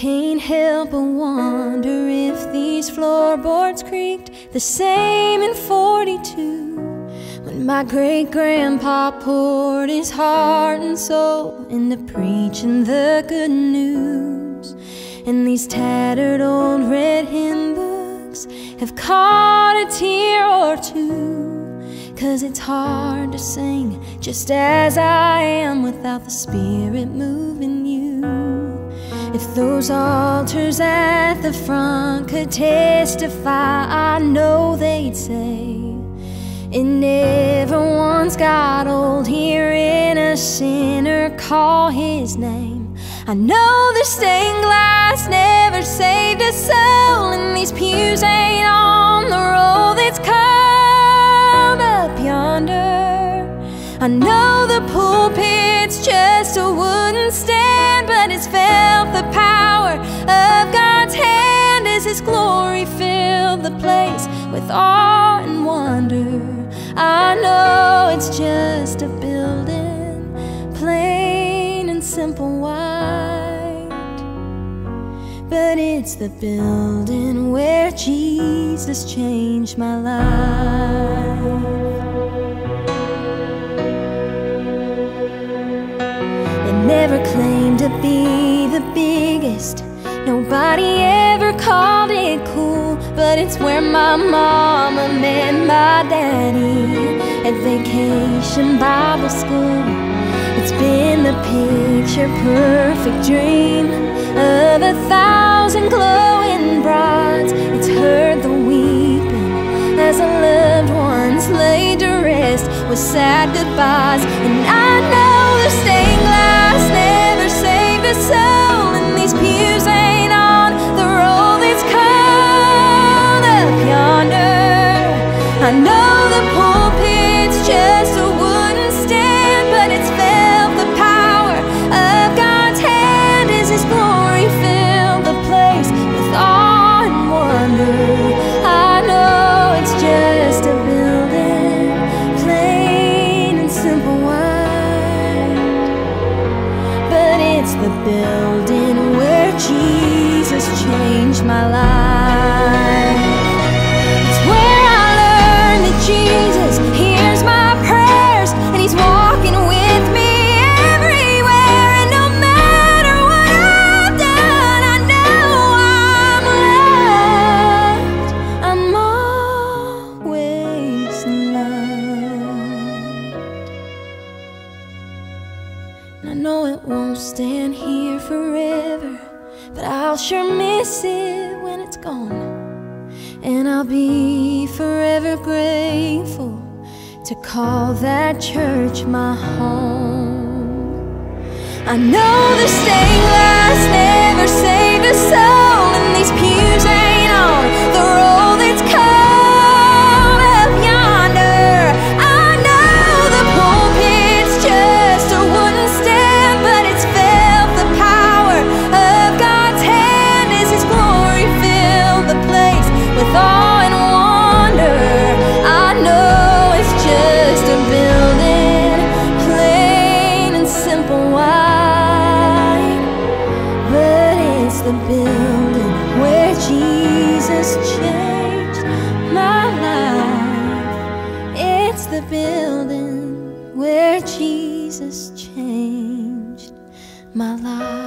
can't help but wonder if these floorboards creaked the same in 42 when my great grandpa poured his heart and soul into preaching the good news. And these tattered old red hymn books have caught a tear or two. Cause it's hard to sing just as I am without the Spirit moving. If those altars at the front could testify, I know they'd say it never once got old hearing a sinner call his name. I know the stained glass never saved a soul, and these pews ain't on the road that's come up yonder. I know the pulpit's His glory filled the place with awe and wonder. I know it's just a building, plain and simple white, but it's the building where Jesus changed my life. Never claimed to be the biggest. Nobody ever called it cool, but it's where my mama met my daddy at vacation Bible school. It's been the picture perfect dream of a thousand glowing brides. It's heard the weeping as the loved ones laid to rest with sad goodbyes, and I know the stained glass never saved a soul, it's the building where Jesus changed my life. Won't stand here forever, but I'll sure miss it when it's gone. And I'll be forever grateful to call that church my home. I know the stained glass never saved the building where Jesus changed my life. It's the building where Jesus changed my life.